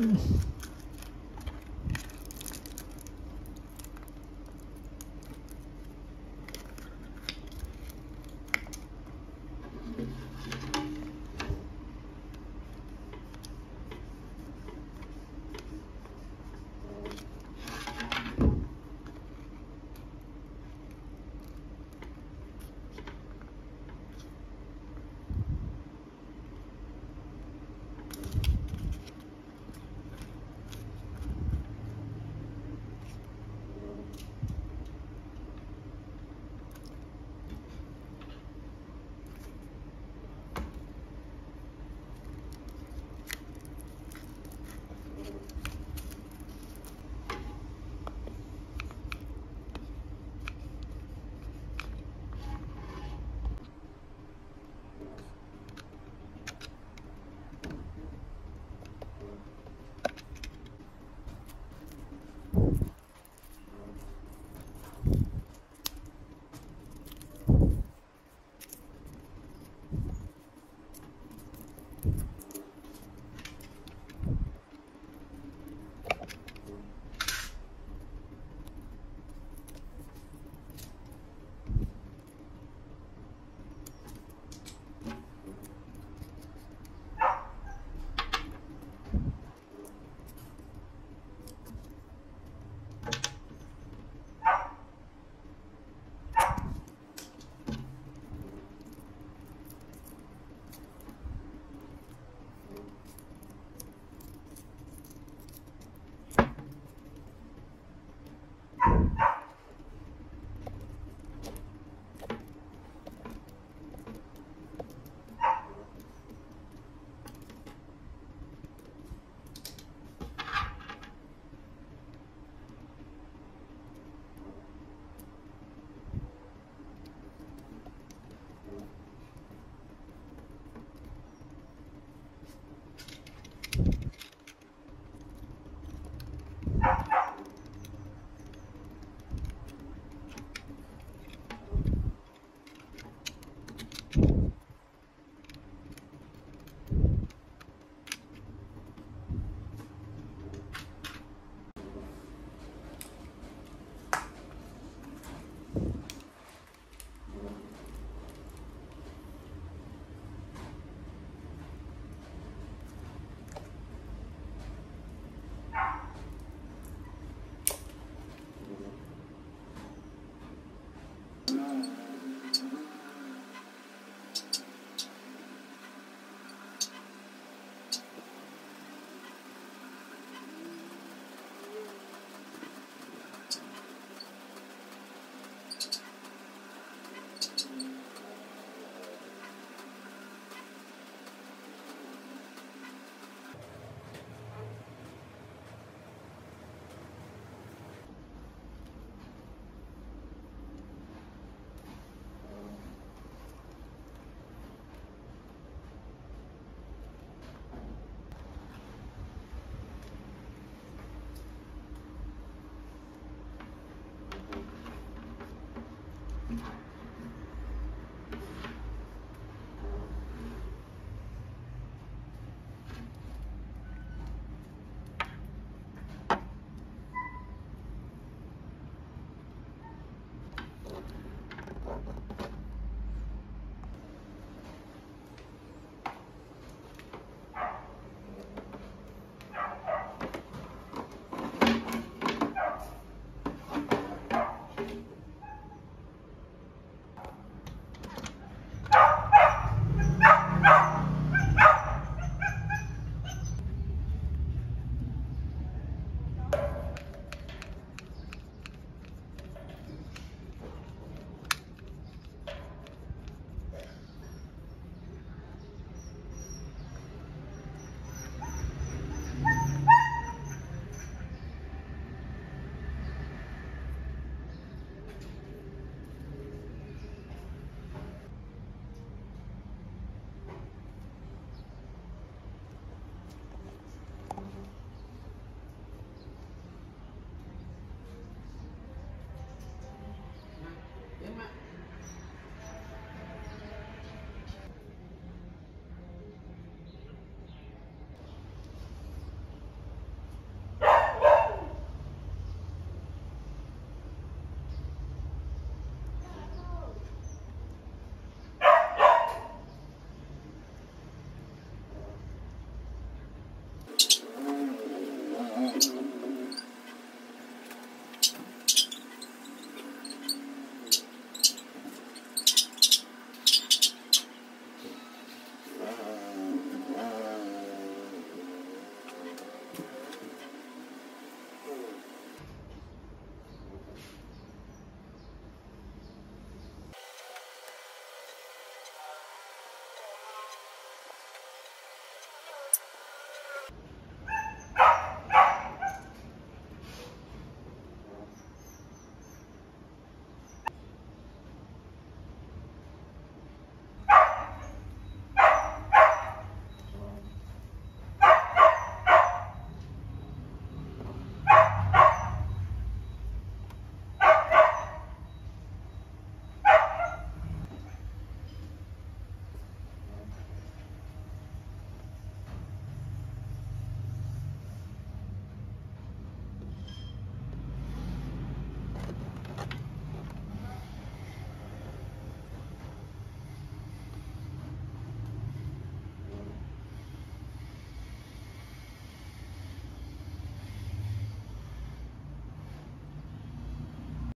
Mm.